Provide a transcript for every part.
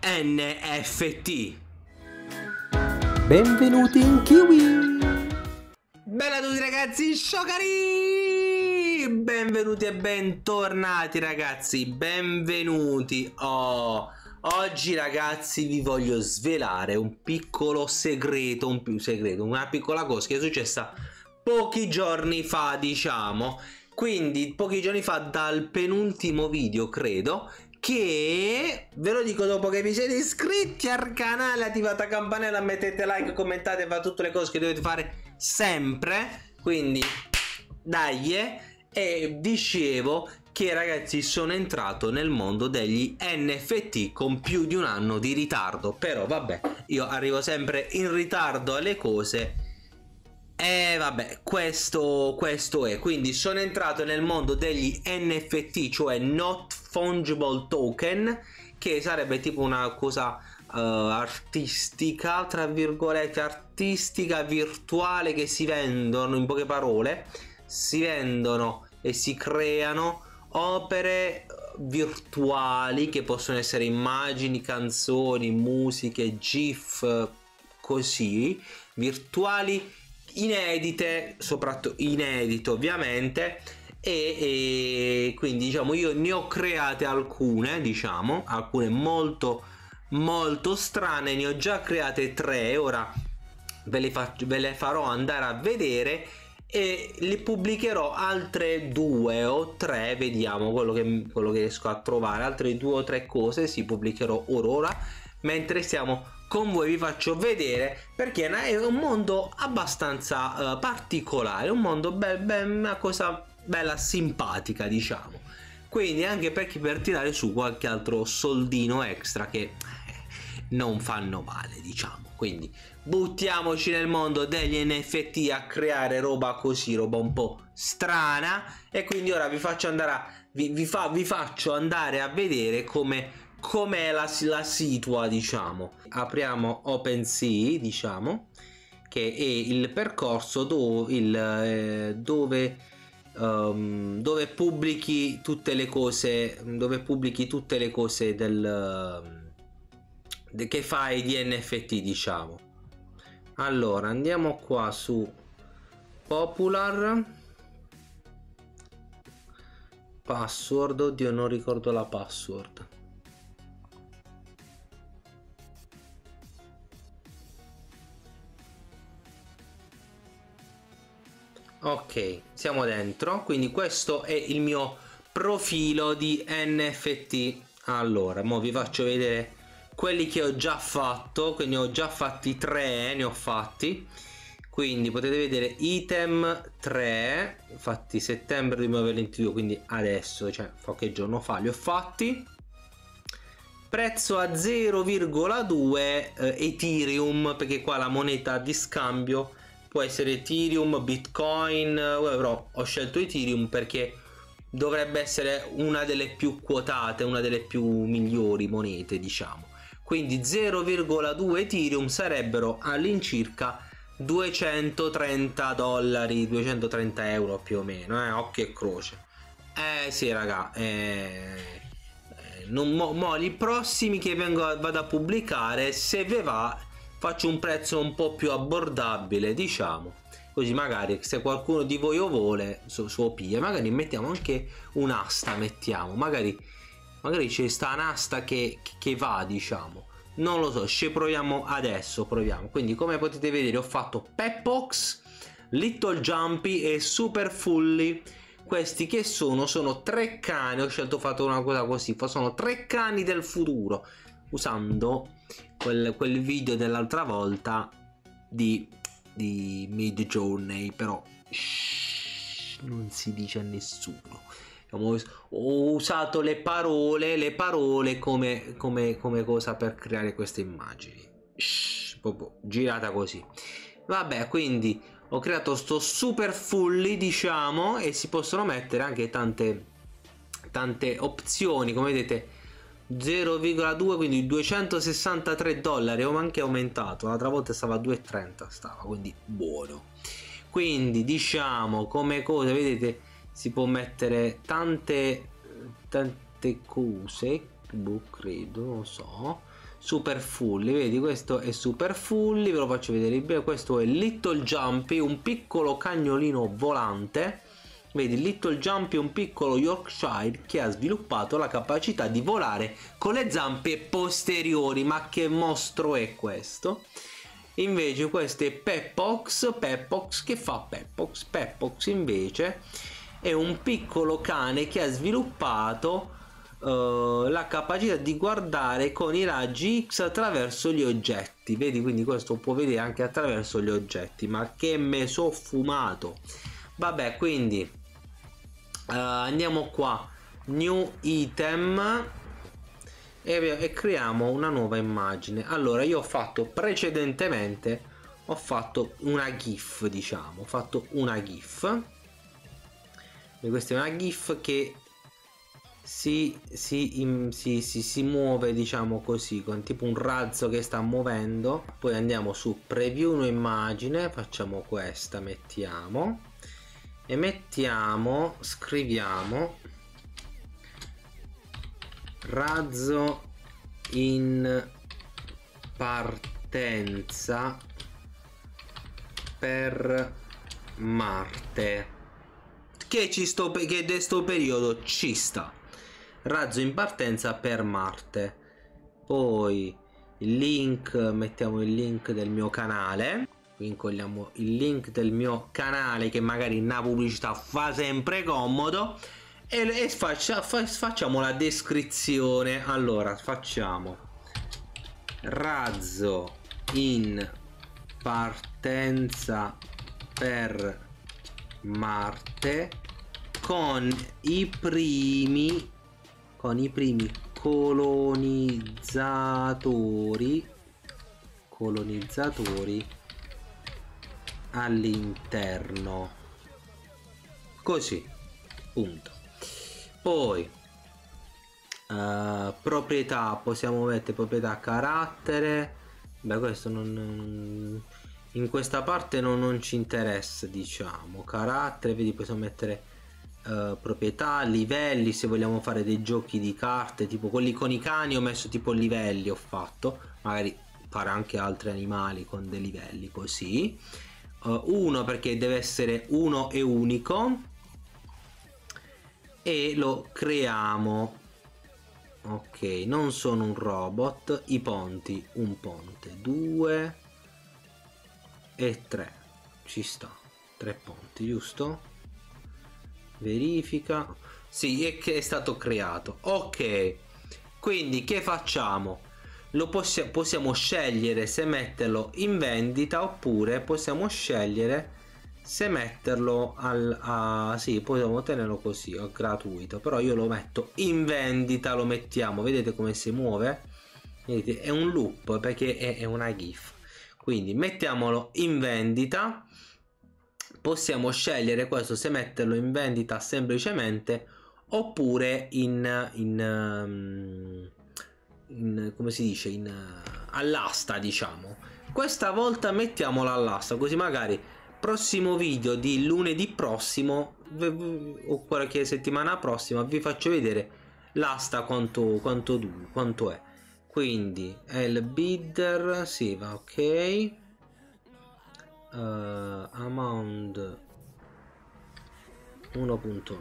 NFT. Benvenuti in Kiwi! Bella a tutti ragazzi, sciocari! Benvenuti e bentornati ragazzi, benvenuti! Oh, oggi ragazzi vi voglio svelare un piccolo segreto, un più segreto, una piccola cosa che è successa pochi giorni fa diciamo quindi pochi giorni fa dal penultimo video credo che ve lo dico dopo che vi siete iscritti al canale attivate la campanella mettete like commentate fate tutte le cose che dovete fare sempre. Quindi dai e dicevo che ragazzi sono entrato nel mondo degli NFT con più di un anno di ritardo. Però vabbè io arrivo sempre in ritardo alle cose. E vabbè, questo, questo è. Quindi sono entrato nel mondo degli NFT, cioè Not Fungible Token, che sarebbe tipo una cosa uh, artistica, tra virgolette, artistica, virtuale, che si vendono, in poche parole, si vendono e si creano opere virtuali che possono essere immagini, canzoni, musiche, GIF, così, virtuali inedite, soprattutto inedite ovviamente, e, e, quindi diciamo io ne ho create alcune, diciamo, alcune molto molto strane, ne ho già create tre, ora ve le, faccio, ve le farò andare a vedere e le pubblicherò altre due o tre vediamo quello che, quello che riesco a trovare. Altre due o tre cose si pubblicherò ora ora mentre stiamo con voi vi faccio vedere perché è un mondo abbastanza uh, particolare, un mondo be- be- una cosa bella simpatica diciamo. Quindi anche perché per tirare su qualche altro soldino extra che eh, non fanno male diciamo. Quindi buttiamoci nel mondo degli NFT a creare roba così, roba un po' strana e quindi ora vi faccio andare a, vi, vi, fa, vi faccio andare a vedere come com'è la, la situa diciamo apriamo OpenSea diciamo che è il percorso dove, il, eh, dove, um, dove pubblichi tutte le cose dove pubblichi tutte le cose del de, che fai di NFT diciamo. Allora andiamo qua su popular. Password oddio non ricordo la password ok siamo dentro. Quindi questo è il mio profilo di nft allora mo vi faccio vedere quelli che ho già fatto. Quindi ho già fatti tre ne ho fatti. Quindi potete vedere item 3 fatti settembre 2022 quindi adesso cioè qualche giorno fa li ho fatti. Prezzo a 0,2 eh, ethereum perché qua la moneta di scambio può essere Ethereum, Bitcoin, però ho scelto Ethereum perché dovrebbe essere una delle più quotate, una delle più migliori monete, diciamo. Quindi 0,2 Ethereum sarebbero all'incirca 230 dollari, 230 euro più o meno, eh? occhio e croce. Eh sì raga, eh, eh, non, mo, mo, i prossimi che vengo, vado a pubblicare, se ve va, faccio un prezzo un po' più abbordabile diciamo. Così magari se qualcuno di voi lo vuole su, su OP magari mettiamo anche un'asta mettiamo. Magari magari c'è sta un'asta che, che va diciamo. Non lo so ci proviamo adesso proviamo. Quindi come potete vedere ho fatto Pepbox Little Jumpy e Super Fully. Questi che sono? Sono tre cani. Ho scelto fatto una cosa così. Sono tre cani del futuro. Usando quel, quel video dell'altra volta di, di Mid Journey però shh, non si dice a nessuno. Ho usato le parole le parole come, come, come cosa per creare queste immagini. Shh, proprio girata così. Vabbè quindi ho creato sto super fully diciamo e si possono mettere anche tante tante opzioni. Come vedete 0,2 quindi 263 dollari. Ho anche aumentato l'altra volta stava a 2,30 stava quindi buono. Quindi diciamo come cose vedete si può mettere tante tante cose boh, credo non so. Super fully vedi questo è super fully ve lo faccio vedere bene. Questo è little jumpy un piccolo cagnolino volante vedi little jumpy è un piccolo yorkshire che ha sviluppato la capacità di volare con le zampe posteriori. Ma che mostro è questo? Invece questo è Peppox. Peppox che fa Peppox? Peppox invece è un piccolo cane che ha sviluppato uh, la capacità di guardare con i raggi X attraverso gli oggetti. Vedi quindi questo può vedere anche attraverso gli oggetti. Ma che me so fumato! Vabbè quindi uh, andiamo qua. New item. E, e creiamo una nuova immagine. Allora io ho fatto precedentemente ho fatto una gif diciamo. Ho fatto una gif. E questa è una gif che si, si, in, si, si, muove diciamo così con tipo un razzo che sta muovendo. Poi andiamo su preview un'immagine. Facciamo questa mettiamo e mettiamo scriviamo razzo in partenza per Marte. Che ci sto che in questo periodo ci sta. Razzo in partenza per Marte. Poi il link mettiamo il link del mio canale qui incolliamo il link del mio canale che magari una pubblicità fa sempre comodo e, e faccia, fa, facciamo la descrizione. Allora facciamo razzo in partenza per Marte con i primi con i primi colonizzatori colonizzatori all'interno. Così punto. Poi uh, proprietà possiamo mettere proprietà carattere. Beh questo non in questa parte non, non ci interessa diciamo. Carattere vedi possiamo mettere Uh, proprietà, livelli, se vogliamo fare dei giochi di carte, tipo quelli con i cani ho messo tipo livelli, ho fatto, magari fare anche altri animali con dei livelli così. Uh, uno perché deve essere uno e unico. E lo creiamo. Ok, non sono un robot, i ponti, un ponte, due e tre, ci sta, tre ponti, giusto? verifica. Sì è che è stato creato. Ok. Quindi che facciamo lo possi possiamo scegliere se metterlo in vendita oppure possiamo scegliere se metterlo al a, sì possiamo tenerlo così gratuito però io lo metto in vendita lo mettiamo vedete come si muove? Vedete è un loop perché è, è una gif. Quindi mettiamolo in vendita possiamo scegliere questo se metterlo in vendita semplicemente oppure in, in, ehm, in come si dice in, all'asta diciamo. Questa volta mettiamola all'asta così magari prossimo video di lunedì prossimo o qualche settimana prossima vi faccio vedere l'asta quanto, quanto, quanto è. Quindi è il bidder sì va ok. Uh, amount 1.9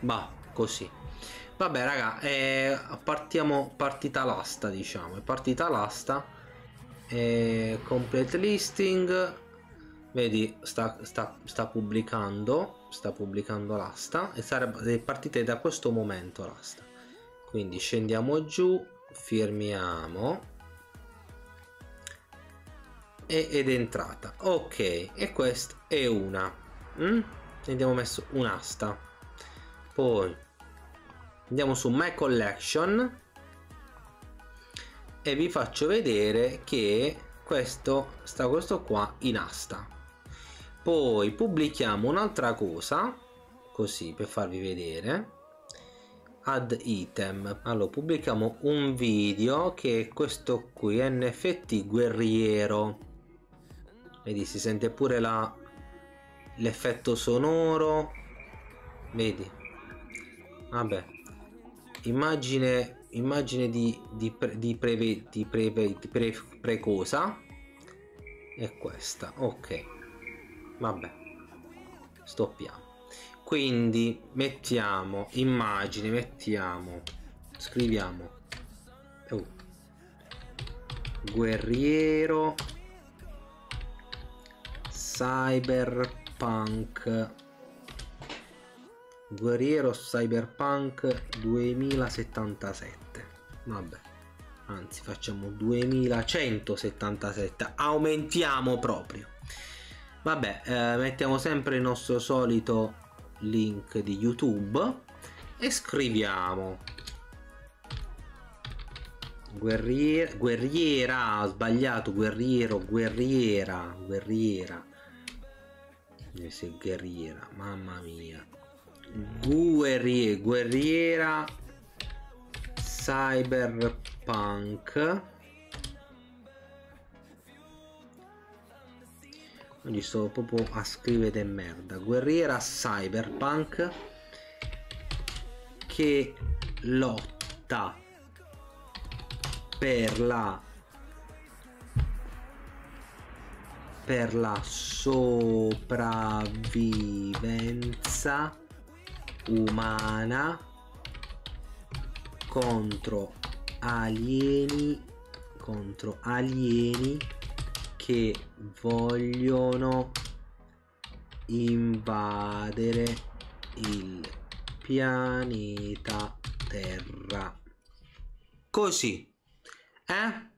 va così vabbè raga eh, partiamo partita l'asta diciamo. È partita l'asta eh, complete listing. Vedi sta, sta, sta pubblicando sta pubblicando l'asta. E sarebbe partite da questo momento l'asta. Quindi scendiamo giù firmiamo. Ed è entrata. Ok e questa è una. Mm? abbiamo messo un'asta. Poi andiamo su my collection. E vi faccio vedere che questo sta questo qua in asta. Poi pubblichiamo un'altra cosa così per farvi vedere. Add item. Allora pubblichiamo un video che è questo qui nft guerriero. Vedi si sente pure la l'effetto sonoro. Vedi? Vabbè immagine immagine di, di, pre, di, preve, di, preve, pre, precosa è questa ok. Vabbè stoppiamo. Quindi mettiamo immagine mettiamo scriviamo oh, guerriero cyberpunk guerriero cyberpunk 2077 vabbè anzi facciamo 2177 aumentiamo proprio. Vabbè eh, mettiamo sempre il nostro solito link di youtube e scriviamo. Guerriera guerriera sbagliato. Guerriero guerriera guerriera. Se guerriera mamma mia guerriera guerriera cyberpunk. Oggi sto proprio a scrivere merda. Guerriera cyberpunk che lotta per la per la sopravvivenza umana contro alieni contro alieni che vogliono invadere il pianeta Terra. Così, eh?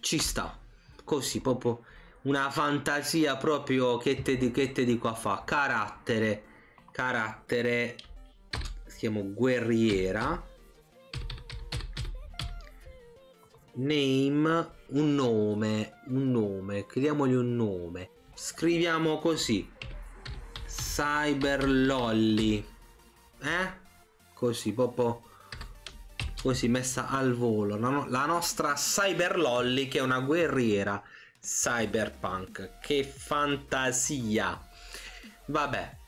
Ci sta. Così, proprio una fantasia proprio che te, che te dico a fa. Carattere, carattere, si chiama guerriera. Name un nome un nome chiediamogli un nome. Scriviamo così. Cyber lolly. Eh? Così proprio così messa al volo. La, la nostra cyber lolly che è una guerriera cyberpunk. Che fantasia. Vabbè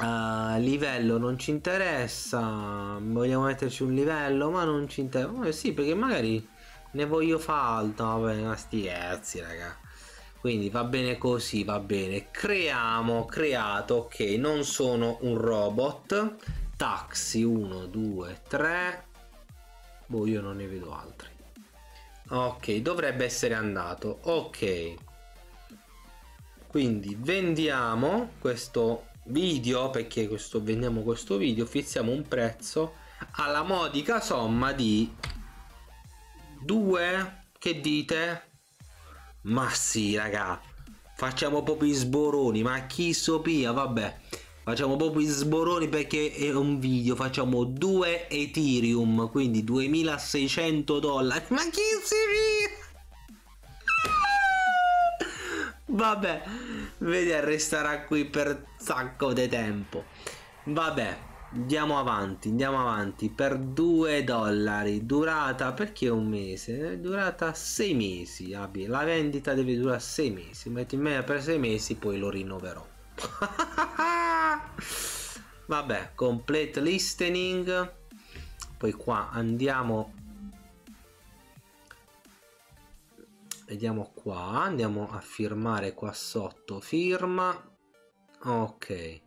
Uh, livello non ci interessa vogliamo metterci un livello ma non ci interessa eh, sì perché magari ne voglio fare altro vabbè ma sti cazzi raga. Quindi va bene così va bene. Creiamo creato ok non sono un robot. Taxi 1 2 3 boh io non ne vedo altri. Ok dovrebbe essere andato ok. Quindi vendiamo questo video perché questo, vendiamo questo video fissiamo un prezzo alla modica somma di 2 che dite? Ma sì raga facciamo proprio i sboroni ma chi sopia vabbè facciamo proprio i sboroni perché è un video facciamo 2 ethereum quindi 2600 dollari. Ma chi si vabbè vedi resterà qui per sacco di tempo. Vabbè andiamo avanti andiamo avanti. Per 2 dollari durata perché un mese? Durata 6 mesi abbi. la vendita deve durare 6 mesi. Metti in media per 6 mesi poi lo rinnoverò. Vabbè complete listening. Poi qua andiamo vediamo qua andiamo a firmare qua sotto firma ok.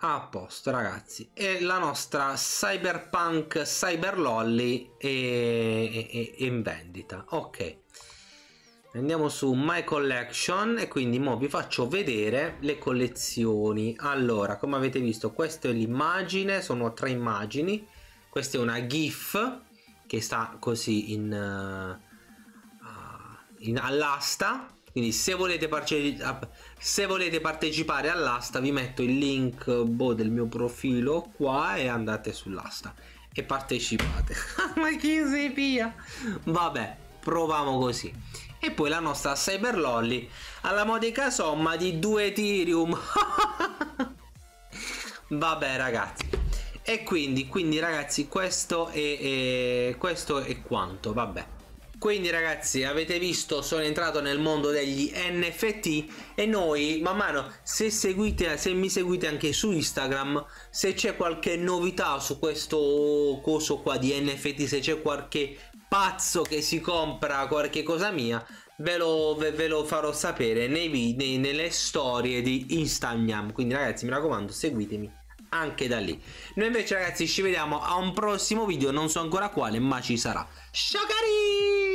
A posto ragazzi. E la nostra cyberpunk cyberlolly è, è, è in vendita ok. Andiamo su my collection e quindi mo vi faccio vedere le collezioni. Allora come avete visto questa è l'immagine sono tre immagini. Questa è una gif che sta così in uh, all'asta. Quindi se volete, se volete, partecipare all'asta vi metto il link boh, del mio profilo qua e andate sull'asta e partecipate. Ma chi si pia? Vabbè proviamo così. E poi la nostra cyber lolly alla modica somma di 2 ethereum. Vabbè ragazzi. E quindi quindi ragazzi questo è, è questo è quanto vabbè Quindi ragazzi avete visto sono entrato nel mondo degli NFT e noi man mano se seguite se mi seguite anche su Instagram se c'è qualche novità su questo coso qua di NFT se c'è qualche pazzo che si compra qualche cosa mia ve lo, ve, ve lo farò sapere nei video nelle storie di Instagram. Quindi ragazzi mi raccomando seguitemi anche da lì. Noi invece ragazzi ci vediamo a un prossimo video non so ancora quale ma ci sarà. Ciao cari